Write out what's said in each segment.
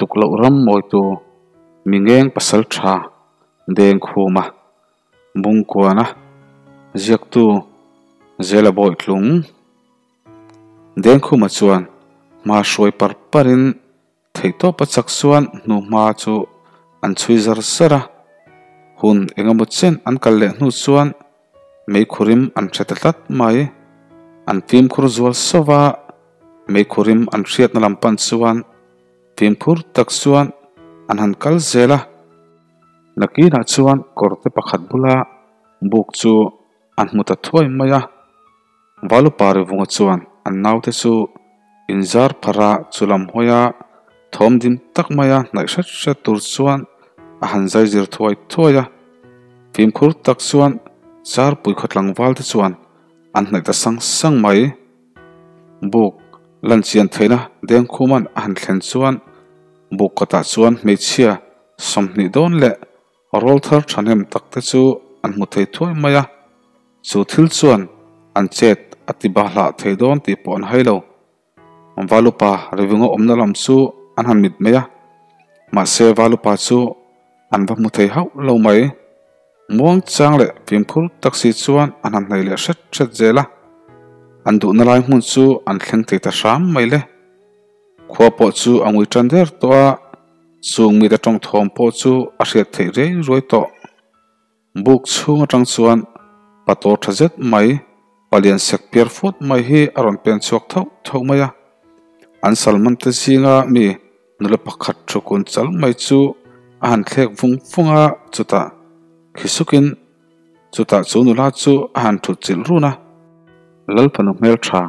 tuklo ram moi tu. Mingeng pasal tha. Deng khuma bung kwana ziak tu. Zela boy tlung. Deng khuma chuan. Ma shroi par parin. Thei to pa chak suan nu ma chu. An chui zar sara. Hun engemaw chen an kal le hnu chuan. Mei khurim an thetlat mai. An phim khur zual sowa mei khurim an hriat na lampan chuan phim khur tak chuan an han kal zela. Nakina chuan korte pakhat bula, buk chu an hmuta thuai maya. Valu pare vunga chuan an naute chu inzar phara chulam hoya, thom dim tak maya, nai hrat hrat tur chuan a han zai zir thuai thuaya. Phim khur tak chuan char pui khotlang wal te chuan an hnai ta sang sang mai. Buk, lan chian theina deng khuman a han thlen chuan buk kata chuan hmeichhia somhni dawn le rol thar thanem takte chu an hmu thei thuai maya chu thil chuan an chet atiba hla thei dawn ti pawh an hailo valupa revinga omna lam chu an han mit meya ma se valupa chu an va mu thei hau lo mai muang chang le phim phul taxi chuan an han nei le hret hret zela an du na lai hmun chu an thleng thei ta ram mai le khua po chu angui tran der to a chung mi ta tong thom po chu a hriat thei re roi to. Buk chhunga tang chuan, pato thazet mai, palian sek pier fut mai hi aron pen chuak thau thau maya an salman te zinga mi, nula pakhat thukun chal mai chu a han thlek vung funga chuta. Khisukin, chuta chu nula chu a han thu chil runa. Lalpanu mel tha,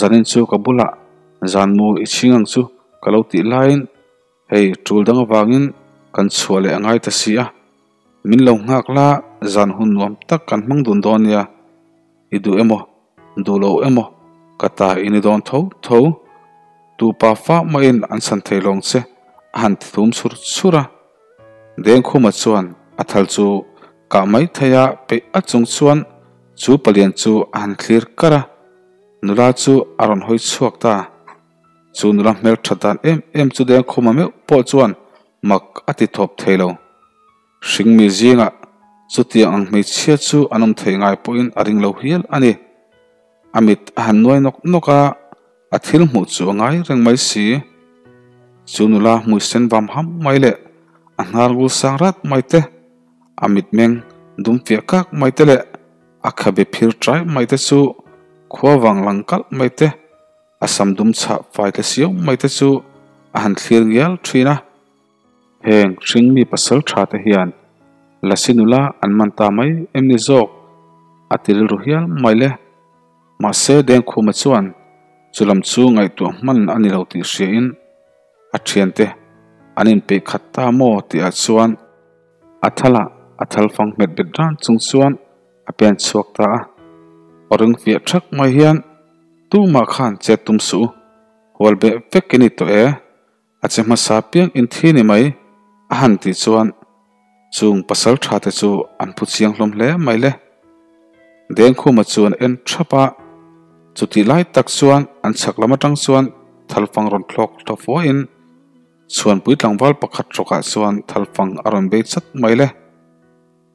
zanin chu kabula zanmu ichingang chu. Kalau ti lain hei tul dang wangin kan chuale angai ta sia min lo ngak la zan hun nuam tak kan mang dun don ya. Idu emo du lo emo. Kata ini don tho tho tu pa fa ma in an san thei long se, han thum sur sura. Deng khuma chuan athal chu. Ka mai thaya pe achung chuan. Chu palian chu an clear kara. Nula chu aron hoi chuak ta chun ram mel thatan em em chu deng khuma me po chuan mak ati thop thelo. Hring mi zinga chu ang mei chia chu anum thei ngai poin aring lo hial ani. Amit han noi nok noka a thil mu chu ngai reng mai si. Chunula mu sen bam ham mai le a gul sang rat mai te. Amit meng dum fia kak mai te le a khabe phir trai mai te chu khowang langkal mai te asam dum cha fai te siom mai te chu a han thlir ngial thina heng hring mi pasal tha te hian. Lasinula an man ta mai emni zok. Atil ruhial mai le. Ma se deng khu ma chuan. Chulam chu ngai tu man ani lo ti hria in. A thian te. Anin pe khat ta mo ti a chuan. Athala athal a fang met bet chung chuan. A pen chuak ta a. Orung fia thak mai hian tu ma khan che tum su. Hol be vekini to e a che ma sa piang in thi ni mai, a han ti chuan. Chung pasal tha te chu an pu chiang hlom hle mai le. Deng khu ma chuan en thapa chuti lai tak chuan, an chak lama tang chuan thalfang ron thlok thofo in. Chuan pui tlangwal pakhat roka chuan thalfang aron be chat mai le.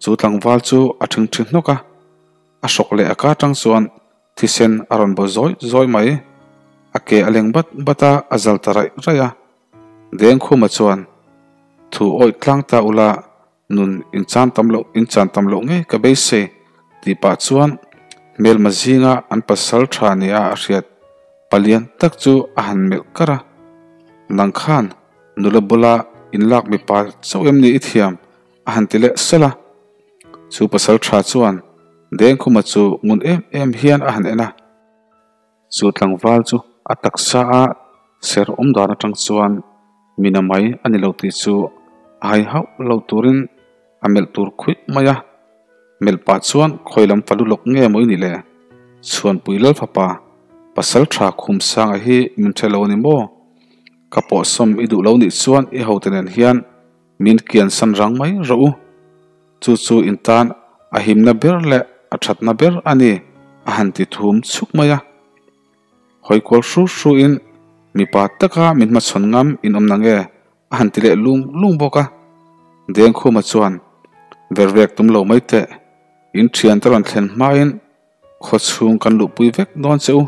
Chu tlangwal chu a thing thing noka a. Sok le aka tang chuan thisen aron bo zoi zoi mai. Ake aleng bat, bata azal tarai raya deng khu ma chuan. Thu oi tlang ta ula nun in chan tam lo in chan tam lo nge, ka be se. Ti pa chuan, mel mazinga an pasal tha ni a riat palian tak chu a han mel kara nang khan nula bula in lak mi pa chau em ni ithiam a han tile sala. Chu pasal tha chuan deng khuma chu ngun em em hian a han ena. Chu tlangwal chu a taksa a ser om dana tang chuan minamai ani ti chu ai hau lo turin amel tur khui maya. Mel pa chuan khoilam falu lok nge moi ni le. Chuan puilal phapa pasal tha khum sang a hi min thelo ni mo. Kapo som idu lo ni chuan i hotenen hian. Min kian san rang mai ro chu chu intan a himna ber le a thatna ber ani a han ti thum chuk maya. Hoi kol shu shu in mi pa taka min ma chon ngam in om nange han ti le lung lung boka. Deng khu ma chuan ver vek tum lo mai te in thian taron thlen ma in kho chung kan lu pui vek non cheu.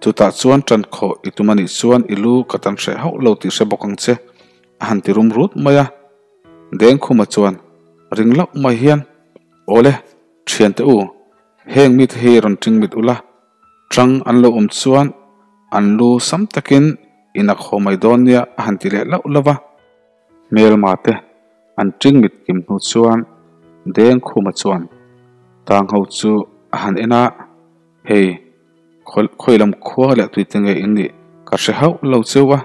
Chu ta chuan tran kho itumani chuan ilu katan hre hau lo ti se bokang che han ti rum rut maya. Deng khu ma chuan ring lak mai hian. Ole thian te u. Heng mit he ron ting mit ula trăng an lo um chuan, an lu sam takin ina kho mai don hàn han ti le lau lova mel ma te, an ting mit kim nu chuan, deng khu ma chuan. Tang ho chu han ena. Hei khoi lam khua le tui tenge in ni. Ka hre hau lo chewa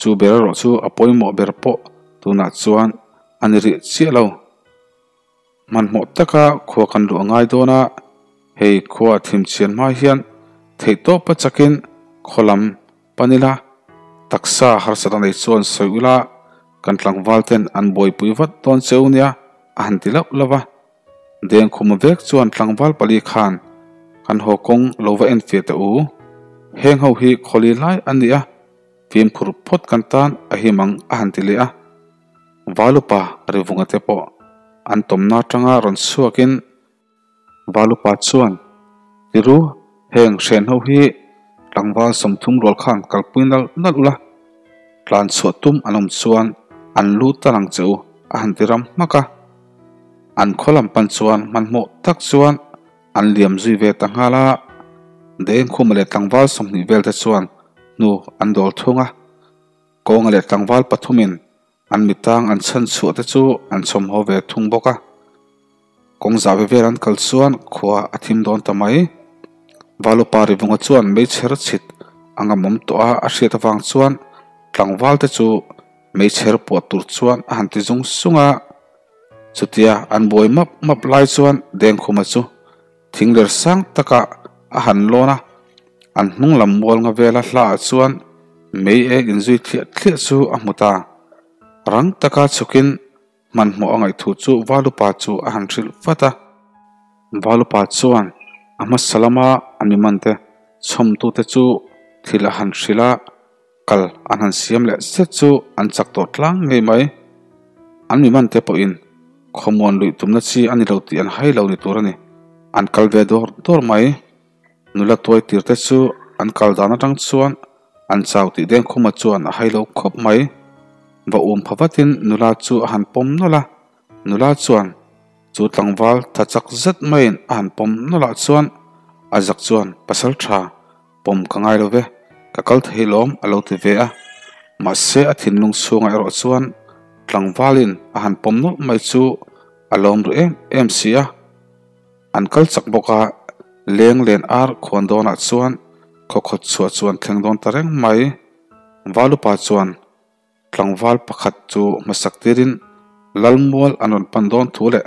chu ber ro chu apoi mo ber po. Tuna chuan, an ri chi lo man mo taka, khua kan ru ngai dona. Hei khua thim chian ma hian, thei to pa chakin, kholam panila. Taksa har sa nei chuan soila, kan tlang walten an boi pui vat ton cheunia an tilak lova deng khum vek chuan tlangwal pali khan, kan ho kong lova en fe ta u. Heng ho hi kholi lai ania phim phur phot kan tan, a hi mang a han tile a valupa revunga te po an tomna tanga ron suakin valupa chuan. Tiru heng shen ho hi tlangwal somthum rol khan kalpuin nal nal ula. Tlan chuatum anom chuan, an lu talang cheu a han tiram maka. An kholam pan chuan, man mo tak chuan, an liam zui ve ta ngala den khum le tlangwal somni vel te chuan, nu an dol thunga. Kong le tlangwal pathumin an mitang an chan chu te chu, an chom ho ve thung boka kong za ve veran kal chuan, khua athim don tamai valu pari bunga chuan me cher chit. Anga mom to a a hriat awang chuan tlangwal te chu me cher po tur chuan a han ti zung sunga chutia, an boi map map lai chuan, deng khuma chu. Thingler sang taka a han lona an hnung lam mol nga vela hla chuan. Mei e in zui thliat thliat chu a muta rang taka chukin, man mo angai thu chu walu pa chu a han thil fata. Walu pa chuan, ama salama ani mante chom tu te chu thila han kal an han siam le se chu an chak to tlang ngei mai. An mi man te po in khomon lui tumna chi ani lo ti an hai lo ni turani an kal ve dor dor mai. Nula toy tir te chu an kal dana tang chuan, an chau ti den khuma chuan a hai lo khop mai và ôm phá va um phavatin nula chu han la. Nụ la chuan. Chu tlangwal thachak zat hàn an pom la chuan. Azak chuan pasal tha. Pom kangai lo ve. Kakal thei lom alo ti ve a. Ma se a thin lung chunga ero chuan. Tlangwalin a han pom no mai chu alom ru em em sia an kal chak boka leng len ar khon don a ah chuan. Kho kho chua chuan thleng don tareng mai. Walu pa chuan tlangwal pakhat chu masak tirin lalmual anon pandon thule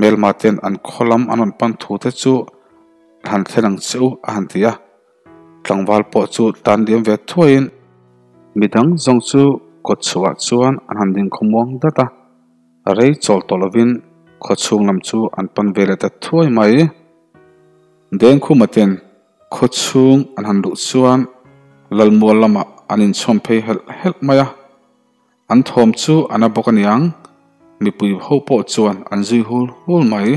mel maten an kholam anon pan thu te chu han thenang chu a han tia tlangwal po chu tan diam ve thuin midang zong chu ko chuwa chuan an han ding khomwang data rei chol tolovin kho chung lam chu an pan vele ta thuai mai. Deng khu maten kho chung an han lu chuan lalmual lama anin chom phei hel hel maya an thom chu ana bokaniang mi pui ho po chuan an zui hul hul mai,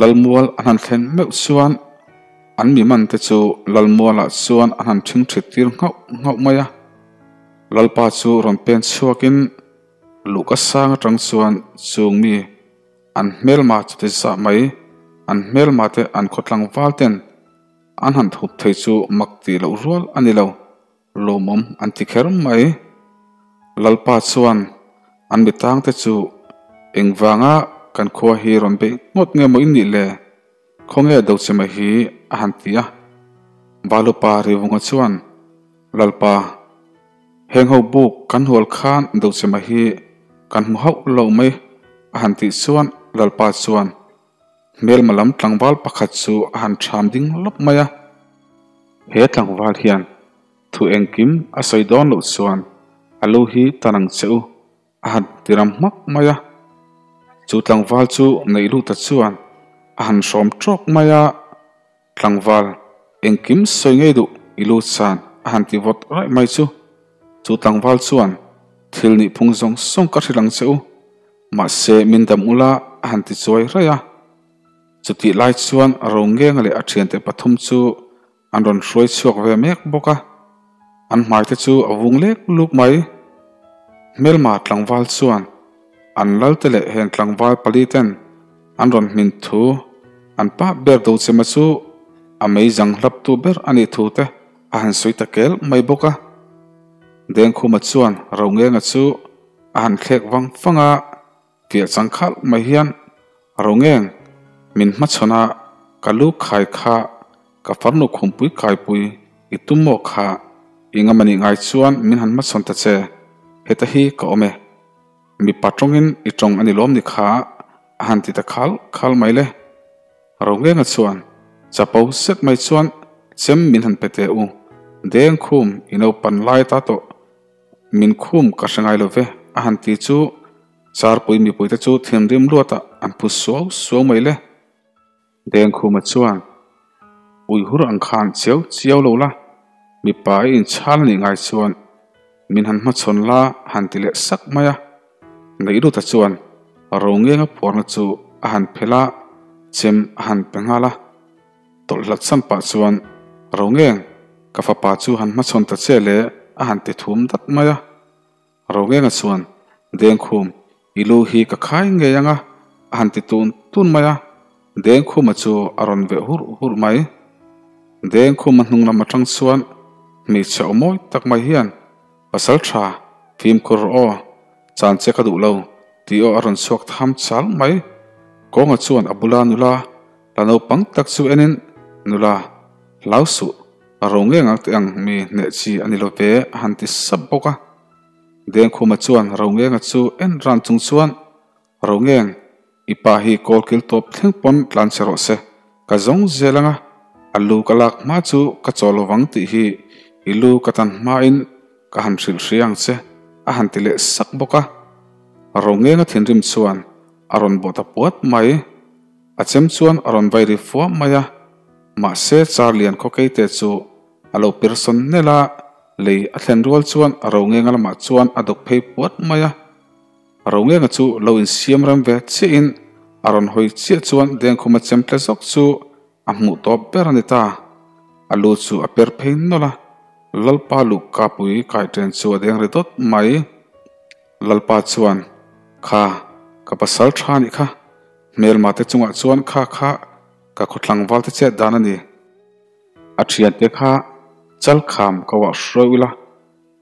lalmual an han thlen meuh chuan, an mi man te chu lalmuala chuan an han thing thit tir ngau ngau a, lalpa chu ron pen chuakin luka sang atang chuan chung mi, an hmel ma chu te sa mai, an hmel ma te an khotlang walten an han thup thei chu mak ti lo rual ani lo lo mom an ti kher mai lalpa chuan an mi tang te chu engwanga kan khua hi ron be ngot nge mo inni le. Khonge do chema hi a han tia balupa riwunga chuan lalpa heng ho buk kan hol khan do chema hi kan mu hau lo mai a han ti chuan lalpa chuan. Mel malam tlangwal pakhat chu a han tham ding lop maya. He tlangwal hian thu engkim a soidon lo chuan alu hi tanang cheu a tiram mak maya. Chu tlangwal chu nei lu ta chuan. Ahan som trok maya. Tlangwal engkim soi ngei du. Ilu chan ahan ti vot rai mai chu. Chu tlangwal chuan thil ni phung zong song ka thilang cheu ma se min dam ula ahan ti choi raya chuti lai chuan rongeng le a thian te pathum chu. An ron hroi chuak ve mek boka an mai te chu avung lek luk mai. Mel ma tlangwal chuan. An lal te le hen tlangwal pali ten. An ron min thu. An pa ber do chema chu. Amei jang hlap tu ber ani thu te. A han sui ta kel mai boka deng khu ma chuan ro nge nga chu. A han thlek wang fanga pia chang khal mai hian. Ro ngeng. Min ma chona kalu khai kha. Ka farnu khumpui kai pui. Itumo kha inga mani ngai chuan min han ma son ta che. Heta hi ka ome. Mi patrongin tong ani lom ni kha. Han ti ta khal khal mai le. Ronge nga chuan. Chapau set mai chuan chem min han pete u. Deng khum ino pan lai ta to. Min khum ka sangai lo ve. A han ti chu. Char pui mi pui ta chu thiam rim luata an pu so so mai le. Deng khum chuan. Ui hur ang khan cheu chiao lo la mi pa in chal ni ngai chuan. Min han ma chon la, han ti le sak maya nei ru ta chuan ro nge nga por na chu a han phela, chem a han pengala tol lat sam pa chuan ro nge ka fa pa chu han ma chon ta che le a han te thum dak maya ro nge nga chuan deng khum ilu hi ka khai nge yanga a han ti tun tun maya deng khum a chu aron ve hur hur mai. Deng khum a hnung lam atang chuan mi chau moi tak mai và pasal trà, phim kur o. Chan che ka du lo. Ti o aron suak tham chal mai. Ko nga chuan abula nula. Lano pang tak chu enin. Nula lausu ronge ngak te ang mi ne chi ani lo pe han ti sab boka den khuma chuan ronge nga chu en ran chung chuan. Ronge ipa hi kol kil top thleng pon tlan chero se. Ka zong zelanga alu kalak ma chu ka cholo wang ti hi ilu katan main ka han thil hriang che, a han tile sak boka ronge nga thin rim chuan aron bota puat mai. A chem chuan aron vai ri fuwa maya ma se charlian ko ke te chu alo person nela. Le a thlen rual chuan, a ronge nga lama chuan adok phei puat maya a. Nga chu lo in siam ram ve chi in. Aron hoi chi chuan deng khoma chem tle zok chu, a mu to per ani ta alu chu a per phei nola lalpa lu kapui kai ten chu adeng ritot mai. Lalpa chuan kha, ka pasal thani kha. Mel mate chunga chuan kha kha, ka khotlang wal te che dan ani. A thian te kha, chal kham ka wa shroila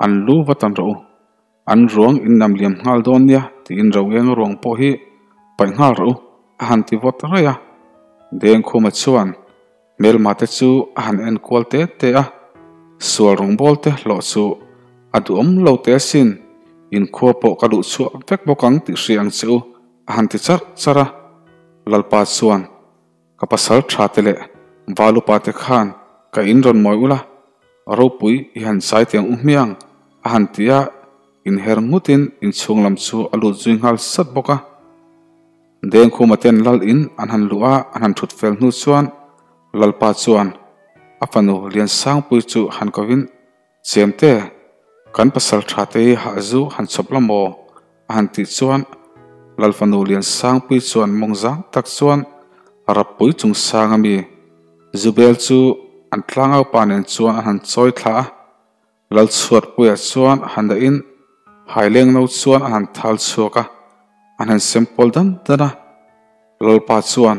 an lu watan ro an ruang in nam liam ngal don nia, ti in ro eng ruang po hi, pai ngal ro han ti wat ra ya deng khoma chuan. Mel mate chu han en kwal te te a sual rong bol te lo chu adu om lo te sin. In khuwa po ka lu chu vek bokang ti hriang chu han ti char, chara. Lalpa chuan ka pasal tha te le. Valu pa te khan. Ka in ron moi ula. Ro pui, i han sai tiang ummiang a han tia in her ngutin in chunglam chu alu zuing hal sat boka deng khu maten lal in, an han lua an han thut fel nu chuan lalpa chuan apanu lian sang pui chu han kovin chemte kan pasal tha te ha zu han choplamo han ti chuan lalfanu lian sang pui chuan mongzang tak chuan rapui chung sangami zubel chu an tlangau panen chuan han choi thla lal chuat pui chuan han da in haileng no chuan han thal chuaka an han sempol dan dana lal pa chuan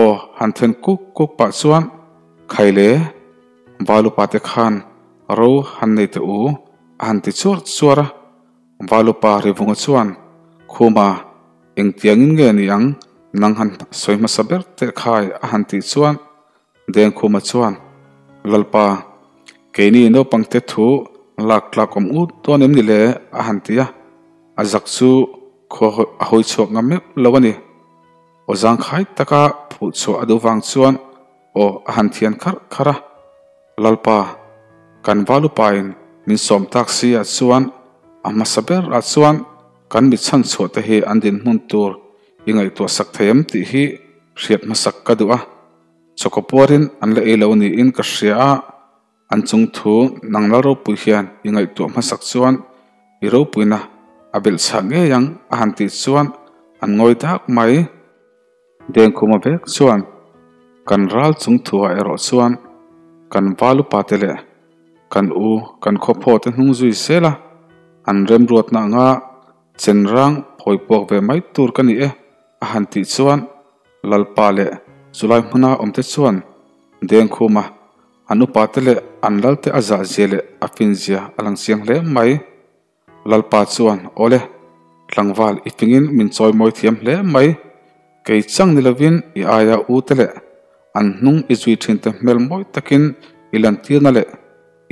o han then kuk kuk pa chuan khaile valu pa te khan ro han nei te u han ti chuar chuara valu pa ri vunga chuan khuma eng tiang in nge ni ang, nang han soima saber te khai a han ti chuan, deng khuma chuan, lalpa keini no pangte thu, lak lak kom u to nem ni le a han tia a zak chu, kho hoi chok ngam me lawani o zang khai taka phu chu adu wang chuan o a han thian khar khara lalpa, kan valu pain, min som taxi a chuan ama saber a chuan kan mi chan chho te hi an din mun tur. Ingai to sak thayam ti hi riat ma sak ka duwa chokoporin an le elo ni in ka hria an chung thu nangla ro pu hian. Ingai to ma sak chuan ro puina abil sange yang ahan ti chuan an ngoi dak mai. Deng khuma vek chuan kan ral chung thua ero chuan kan valu patele kan u, kan kho pho te hnung zui sela an rem ruat na nga, chen rang, phoi pok ve mai tur kani e a han ti chuan lalpa le chulai hmuna om te chuan, deng khuma anu patele an lalte aza zele afin zia alang siang le mai lalpa chuan ole tlangwal ipingin min choi moi thiam hle mai, kei chang nilawin i aya u tele an nung i zui thin te mel moi takin, ilan tir na le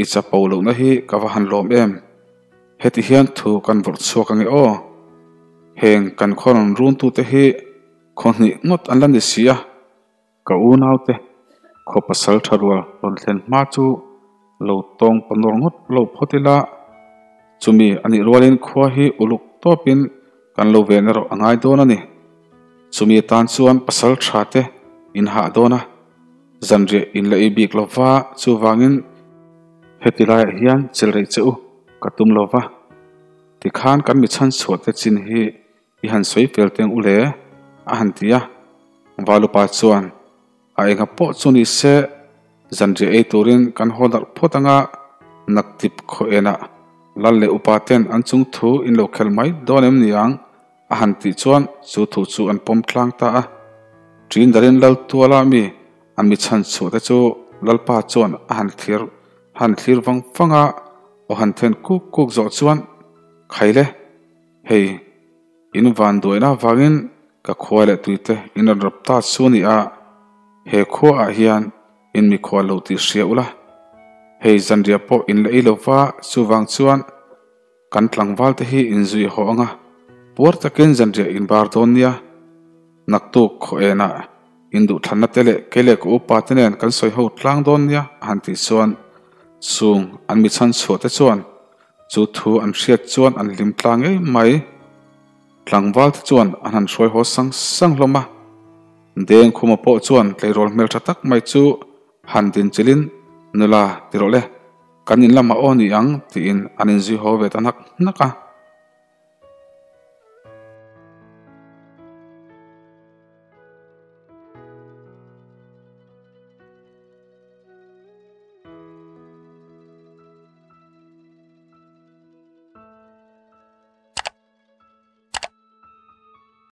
i cha paulo na hi kawa han lom em. Heti hian thu kan vor chuak ange o. Heng kan khon run tu te hi khoni ngot an lan ni sia ka u nau te kho pasal tharwa lon thlen ma chu, lo tong panor ngot lo photila chumi ani rolin khwa hi uluk topin kan lo venero angai donani chumi tan chuan pasal thate in ha dona zanre in lại la lo lova chu wangin chơi hian chelrei cheu katum lova ti khan kan mi chan chuat te chin hi, i han soi fel teng ule a han tia walu pa chuan, a enga po chuni se zanre ei turin kan hodar photanga naktip kho ena lalle upaten an chung thu in lo khel mai donem niang, a han ti chuan, chu thu chu an pom tlang ta a trin darin lal tuala mi an mi chan chu te chu lalpa chuan han thir, han thlir wang fanga, o han then kuk kuk zo chuan. Khaile, hei, in van doina wangin ka khwale tuite in rap ta suni a. He kho a hian, in mi khwalo ti hria ula. Hei zanria po in la ilova chuwang chuan. Kan tlangwal te hi in zui ho anga por takin zanria in bar don nia naktu kho ena indu thanna tele kele ko upa tenen kan soi ho tlang don nia han ti chuan chung an mi chan chu te chuan chu thu an hriat chuan an lim tlang ei mai tlangwal te chuan an han hroi ho sang sang hloma deng khuma po chuan tleirol mel tha tak mai chu han din chilin nula tirole kanin lama oni ang ti anin zui ho ve tanak naka